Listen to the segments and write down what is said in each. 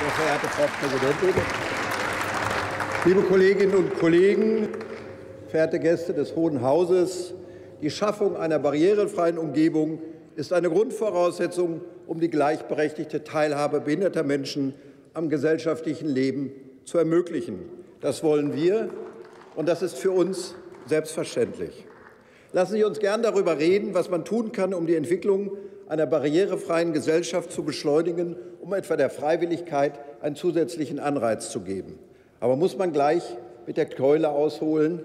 Sehr verehrte Frau Präsidentin, liebe Kolleginnen und Kollegen, verehrte Gäste des Hohen Hauses, die Schaffung einer barrierefreien Umgebung ist eine Grundvoraussetzung, um die gleichberechtigte Teilhabe behinderter Menschen am gesellschaftlichen Leben zu ermöglichen. Das wollen wir, und das ist für uns selbstverständlich. Lassen Sie uns gern darüber reden, was man tun kann, um die Entwicklung einer barrierefreien Gesellschaft zu beschleunigen, um etwa der Freiwilligkeit einen zusätzlichen Anreiz zu geben. Aber muss man gleich mit der Keule ausholen?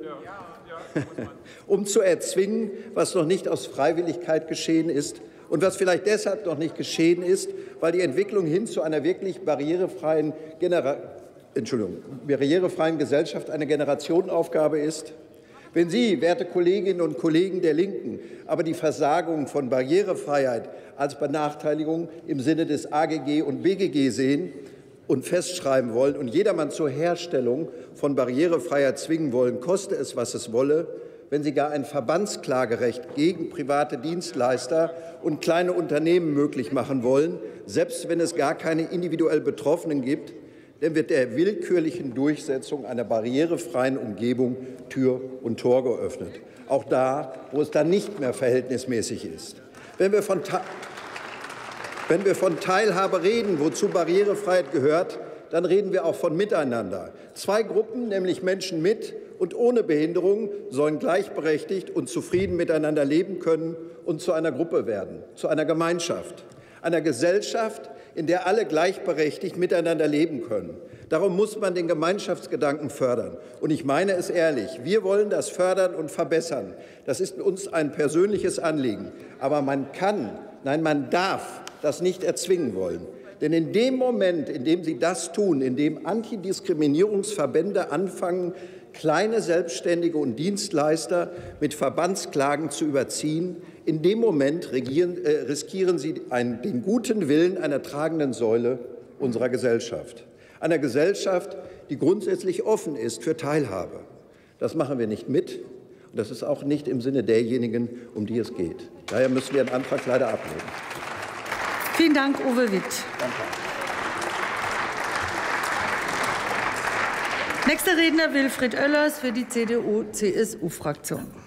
um zu erzwingen, was noch nicht aus Freiwilligkeit geschehen ist und was vielleicht deshalb noch nicht geschehen ist, weil die Entwicklung hin zu einer wirklich barrierefreien, Genera barrierefreien Gesellschaft eine Generationenaufgabe ist. Wenn Sie, werte Kolleginnen und Kollegen der Linken, aber die Versagung von Barrierefreiheit als Benachteiligung im Sinne des AGG und BGG sehen, und festschreiben wollen und jedermann zur Herstellung von Barrierefreiheit zwingen wollen, koste es, was es wolle, wenn Sie gar ein Verbandsklagerecht gegen private Dienstleister und kleine Unternehmen möglich machen wollen, selbst wenn es gar keine individuell Betroffenen gibt, dann wird der willkürlichen Durchsetzung einer barrierefreien Umgebung Tür und Tor geöffnet. Auch da, wo es dann nicht mehr verhältnismäßig ist. Wenn wir von wenn wir von Teilhabe reden, wozu Barrierefreiheit gehört, dann reden wir auch von Miteinander. Zwei Gruppen, nämlich Menschen mit und ohne Behinderung, sollen gleichberechtigt und zufrieden miteinander leben können und zu einer Gruppe werden, zu einer Gemeinschaft, einer Gesellschaft, in der alle gleichberechtigt miteinander leben können. Darum muss man den Gemeinschaftsgedanken fördern. Und ich meine es ehrlich, wir wollen das fördern und verbessern. Das ist uns ein persönliches Anliegen. Aber man kann, nein, man darf das nicht erzwingen wollen. Denn in dem Moment, in dem Sie das tun, in dem Antidiskriminierungsverbände anfangen, kleine Selbstständige und Dienstleister mit Verbandsklagen zu überziehen, in dem Moment regieren, äh, riskieren Sie einen, den guten Willen einer tragenden Säule unserer Gesellschaft. Einer Gesellschaft, die grundsätzlich offen ist für Teilhabe. Das machen wir nicht mit. Und das ist auch nicht im Sinne derjenigen, um die es geht. Daher müssen wir den Antrag leider ablehnen. Vielen Dank, Uwe Witt. Danke. Nächster Redner Wilfried Oellers für die CDU-CSU-Fraktion.